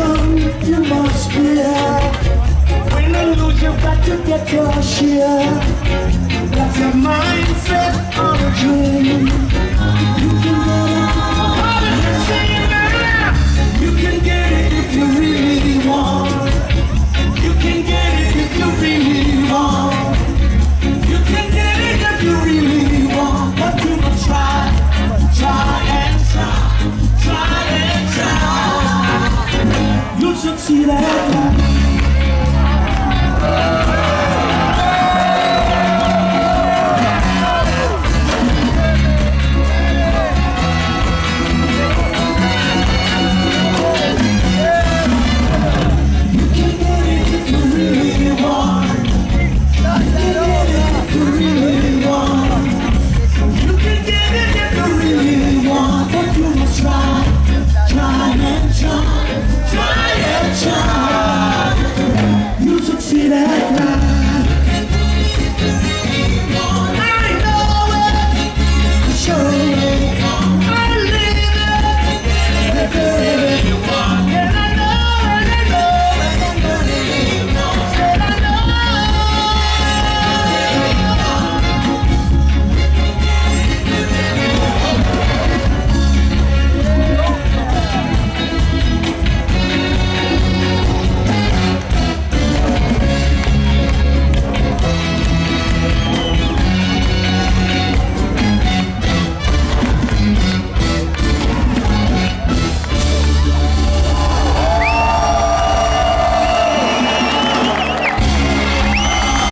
strong, you must be up. Win or lose, you've got to get your share. That's your mindset on a dream.